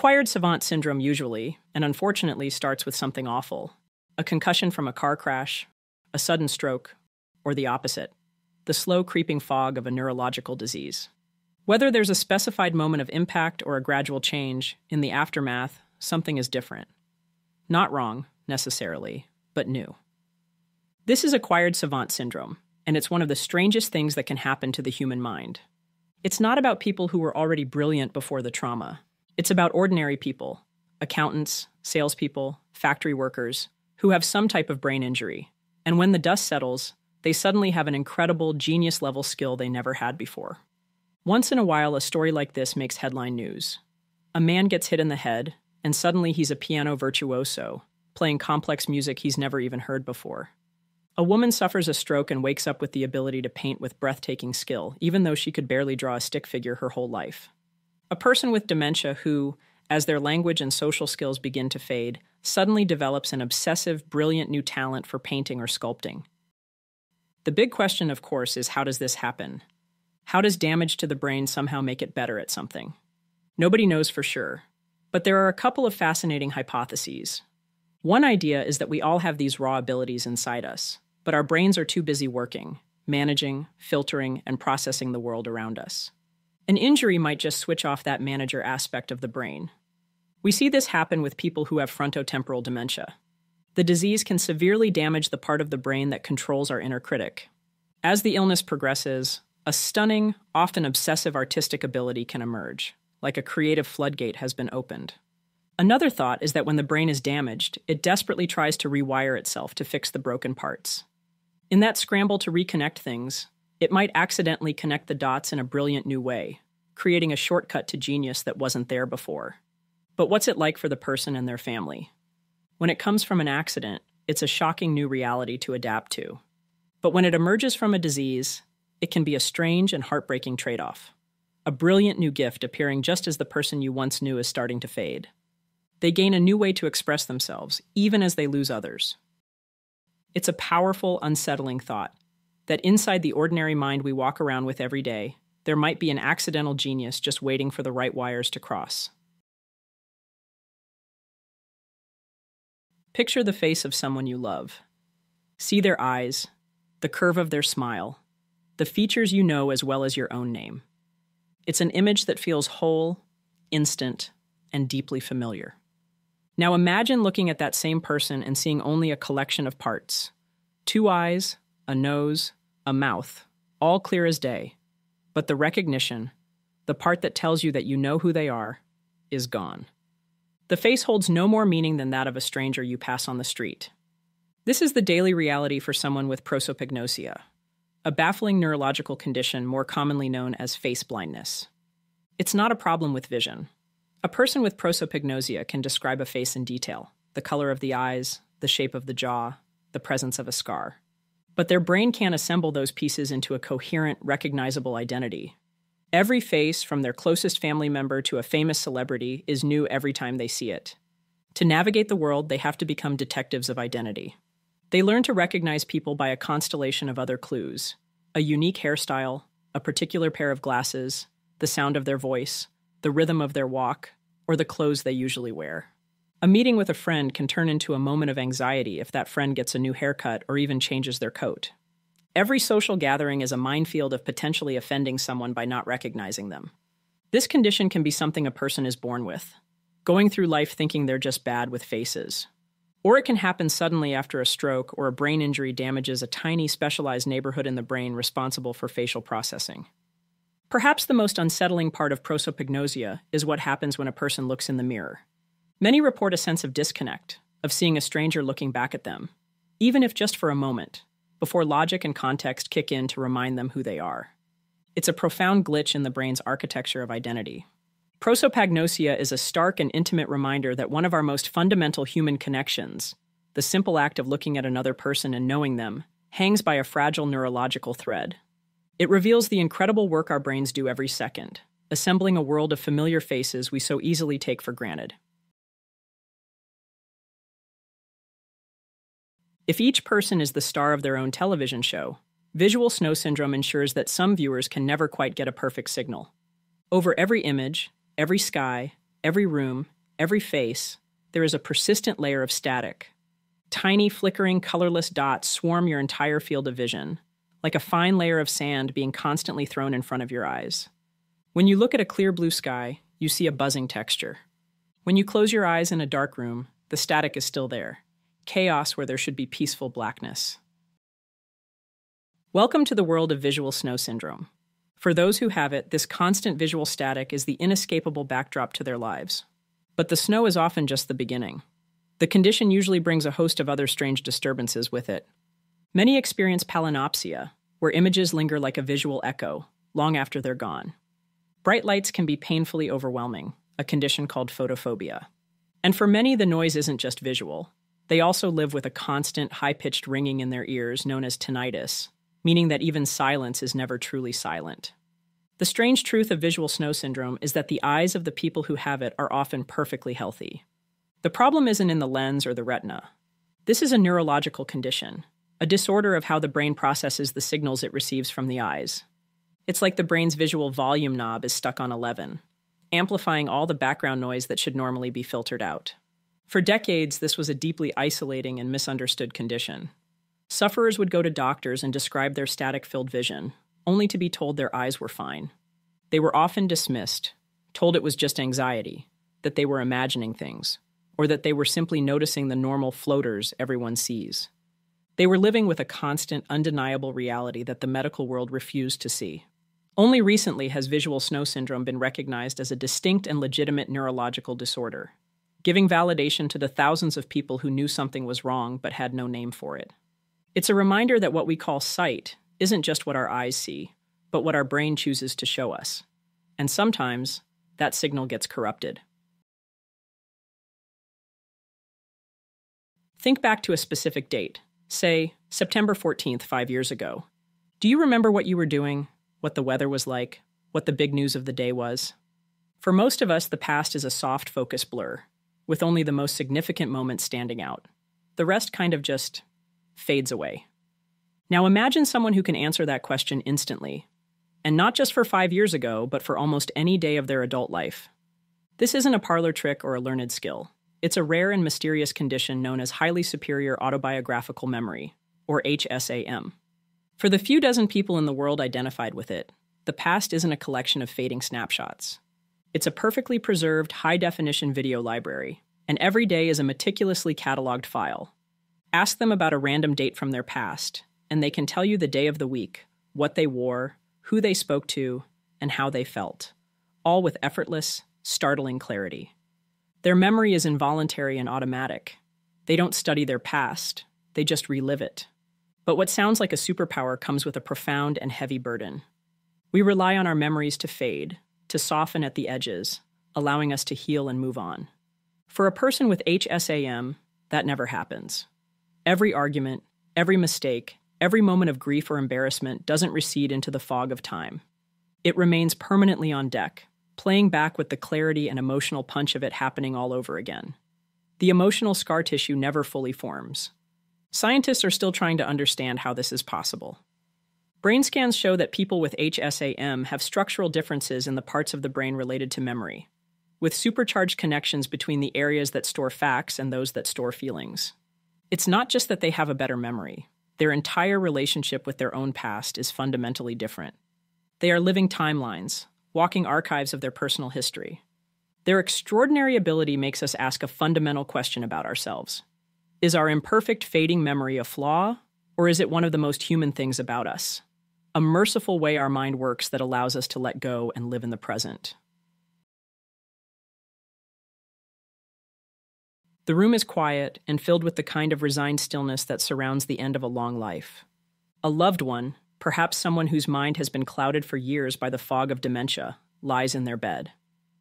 Acquired savant syndrome usually, and unfortunately, starts with something awful a concussion from a car crash, a sudden stroke, or the opposite the slow creeping fog of a neurological disease. Whether there's a specified moment of impact or a gradual change, in the aftermath, something is different. Not wrong, necessarily, but new. This is acquired savant syndrome, and it's one of the strangest things that can happen to the human mind. It's not about people who were already brilliant before the trauma. It's about ordinary people, accountants, salespeople, factory workers, who have some type of brain injury. And when the dust settles, they suddenly have an incredible genius level skill they never had before. Once in a while, a story like this makes headline news. A man gets hit in the head, and suddenly he's a piano virtuoso, playing complex music he's never even heard before. A woman suffers a stroke and wakes up with the ability to paint with breathtaking skill, even though she could barely draw a stick figure her whole life. A person with dementia who, as their language and social skills begin to fade, suddenly develops an obsessive, brilliant new talent for painting or sculpting. The big question, of course, is how does this happen? How does damage to the brain somehow make it better at something? Nobody knows for sure, but there are a couple of fascinating hypotheses. One idea is that we all have these raw abilities inside us, but our brains are too busy working, managing, filtering, and processing the world around us. An injury might just switch off that manager aspect of the brain. We see this happen with people who have frontotemporal dementia. The disease can severely damage the part of the brain that controls our inner critic. As the illness progresses, a stunning, often obsessive artistic ability can emerge, like a creative floodgate has been opened. Another thought is that when the brain is damaged, it desperately tries to rewire itself to fix the broken parts. In that scramble to reconnect things, it might accidentally connect the dots in a brilliant new way, creating a shortcut to genius that wasn't there before. But what's it like for the person and their family? When it comes from an accident, it's a shocking new reality to adapt to. But when it emerges from a disease, it can be a strange and heartbreaking trade off. A brilliant new gift appearing just as the person you once knew is starting to fade. They gain a new way to express themselves, even as they lose others. It's a powerful, unsettling thought that inside the ordinary mind we walk around with every day, there might be an accidental genius just waiting for the right wires to cross. Picture the face of someone you love. See their eyes, the curve of their smile, the features you know as well as your own name. It's an image that feels whole, instant, and deeply familiar. Now imagine looking at that same person and seeing only a collection of parts two eyes, a nose, a mouth, all clear as day. But the recognition, the part that tells you that you know who they are, is gone. The face holds no more meaning than that of a stranger you pass on the street. This is the daily reality for someone with prosopagnosia, a baffling neurological condition more commonly known as face blindness. It's not a problem with vision. A person with prosopagnosia can describe a face in detail the color of the eyes, the shape of the jaw, the presence of a scar. But their brain can't assemble those pieces into a coherent, recognizable identity. Every face, from their closest family member to a famous celebrity, is new every time they see it. To navigate the world, they have to become detectives of identity. They learn to recognize people by a constellation of other clues a unique hairstyle, a particular pair of glasses, the sound of their voice, the rhythm of their walk, or the clothes they usually wear. A meeting with a friend can turn into a moment of anxiety if that friend gets a new haircut or even changes their coat. Every social gathering is a minefield of potentially offending someone by not recognizing them. This condition can be something a person is born with, going through life thinking they're just bad with faces, or it can happen suddenly after a stroke or a brain injury damages a tiny specialized neighborhood in the brain responsible for facial processing. Perhaps the most unsettling part of prosopagnosia is what happens when a person looks in the mirror. Many report a sense of disconnect, of seeing a stranger looking back at them, even if just for a moment, before logic and context kick in to remind them who they are. It's a profound glitch in the brain's architecture of identity. Prosopagnosia is a stark and intimate reminder that one of our most fundamental human connections, the simple act of looking at another person and knowing them, hangs by a fragile neurological thread. It reveals the incredible work our brains do every second, assembling a world of familiar faces we so easily take for granted. If each person is the star of their own television show, visual snow syndrome ensures that some viewers can never quite get a perfect signal. Over every image, every sky, every room, every face, there is a persistent layer of static. Tiny, flickering, colorless dots swarm your entire field of vision, like a fine layer of sand being constantly thrown in front of your eyes. When you look at a clear blue sky, you see a buzzing texture. When you close your eyes in a dark room, the static is still there chaos where there should be peaceful blackness. Welcome to the world of visual snow syndrome. For those who have it, this constant visual static is the inescapable backdrop to their lives. But the snow is often just the beginning. The condition usually brings a host of other strange disturbances with it. Many experience palinopsia, where images linger like a visual echo, long after they're gone. Bright lights can be painfully overwhelming, a condition called photophobia. And for many, the noise isn't just visual. They also live with a constant, high pitched ringing in their ears known as tinnitus, meaning that even silence is never truly silent. The strange truth of visual snow syndrome is that the eyes of the people who have it are often perfectly healthy. The problem isn't in the lens or the retina. This is a neurological condition, a disorder of how the brain processes the signals it receives from the eyes. It's like the brain's visual volume knob is stuck on 11, amplifying all the background noise that should normally be filtered out. For decades, this was a deeply isolating and misunderstood condition. Sufferers would go to doctors and describe their static filled vision, only to be told their eyes were fine. They were often dismissed, told it was just anxiety, that they were imagining things, or that they were simply noticing the normal floaters everyone sees. They were living with a constant, undeniable reality that the medical world refused to see. Only recently has visual snow syndrome been recognized as a distinct and legitimate neurological disorder, giving validation to the thousands of people who knew something was wrong but had no name for it. It's a reminder that what we call sight isn't just what our eyes see, but what our brain chooses to show us. And sometimes that signal gets corrupted. Think back to a specific date, say September 14th, five years ago. Do you remember what you were doing, what the weather was like, what the big news of the day was? For most of us, the past is a soft focus blur, with only the most significant moments standing out. The rest kind of just fades away. Now imagine someone who can answer that question instantly, and not just for five years ago, but for almost any day of their adult life. This isn't a parlor trick or a learned skill. It's a rare and mysterious condition known as highly superior autobiographical memory, or HSAM. For the few dozen people in the world identified with it, the past isn't a collection of fading snapshots. It's a perfectly preserved, high definition video library, and every day is a meticulously cataloged file, Ask them about a random date from their past, and they can tell you the day of the week, what they wore, who they spoke to, and how they felt, all with effortless, startling clarity. Their memory is involuntary and automatic. They don't study their past, they just relive it. But what sounds like a superpower comes with a profound and heavy burden. We rely on our memories to fade, to soften at the edges, allowing us to heal and move on. For a person with HSAM, that never happens. Every argument, every mistake, every moment of grief or embarrassment doesn't recede into the fog of time. It remains permanently on deck, playing back with the clarity and emotional punch of it happening all over again. The emotional scar tissue never fully forms. Scientists are still trying to understand how this is possible. Brain scans show that people with HSAM have structural differences in the parts of the brain related to memory, with supercharged connections between the areas that store facts and those that store feelings. It's not just that they have a better memory, their entire relationship with their own past is fundamentally different. They are living timelines, walking archives of their personal history. Their extraordinary ability makes us ask a fundamental question about ourselves Is our imperfect, fading memory a flaw, or is it one of the most human things about us? A merciful way our mind works that allows us to let go and live in the present. The room is quiet and filled with the kind of resigned stillness that surrounds the end of a long life. A loved one, perhaps someone whose mind has been clouded for years by the fog of dementia, lies in their bed.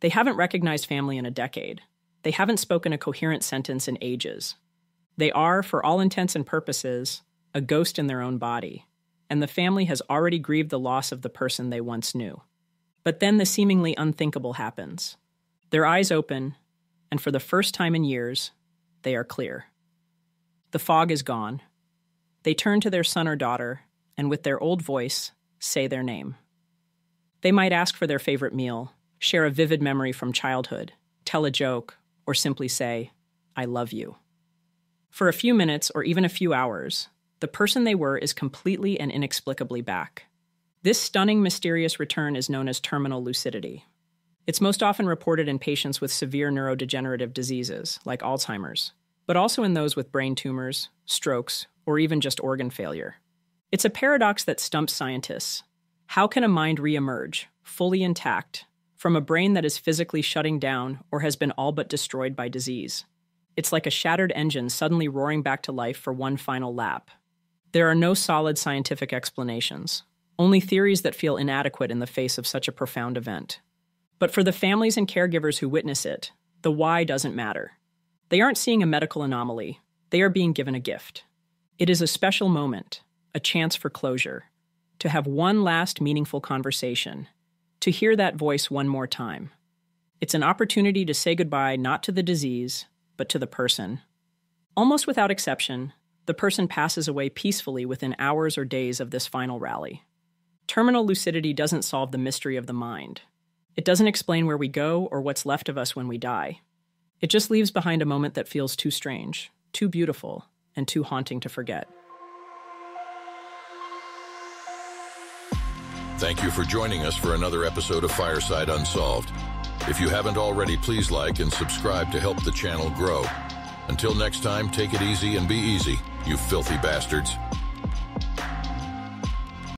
They haven't recognized family in a decade. They haven't spoken a coherent sentence in ages. They are, for all intents and purposes, a ghost in their own body, and the family has already grieved the loss of the person they once knew. But then the seemingly unthinkable happens. Their eyes open, and for the first time in years, they are clear. The fog is gone. They turn to their son or daughter, and with their old voice, say their name. They might ask for their favorite meal, share a vivid memory from childhood, tell a joke, or simply say, I love you. For a few minutes or even a few hours, the person they were is completely and inexplicably back. This stunning, mysterious return is known as terminal lucidity. It's most often reported in patients with severe neurodegenerative diseases, like Alzheimer's, but also in those with brain tumors, strokes, or even just organ failure. It's a paradox that stumps scientists. How can a mind reemerge, fully intact, from a brain that is physically shutting down or has been all but destroyed by disease? It's like a shattered engine suddenly roaring back to life for one final lap. There are no solid scientific explanations, only theories that feel inadequate in the face of such a profound event. But for the families and caregivers who witness it, the why doesn't matter. They aren't seeing a medical anomaly, they are being given a gift. It is a special moment, a chance for closure, to have one last meaningful conversation, to hear that voice one more time. It's an opportunity to say goodbye not to the disease, but to the person. Almost without exception, the person passes away peacefully within hours or days of this final rally. Terminal lucidity doesn't solve the mystery of the mind. It doesn't explain where we go or what's left of us when we die. It just leaves behind a moment that feels too strange, too beautiful, and too haunting to forget. Thank you for joining us for another episode of Fireside Unsolved. If you haven't already, please like and subscribe to help the channel grow. Until next time, take it easy and be easy, you filthy bastards.